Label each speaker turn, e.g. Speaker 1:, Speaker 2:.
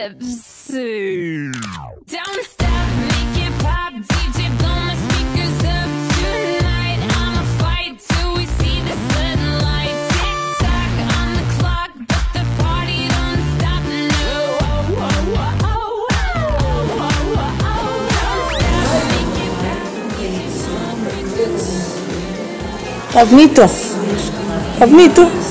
Speaker 1: tipsy. Don't stop, make fight we see the on the clock, but the party
Speaker 2: Tá bonito? Tá bonito?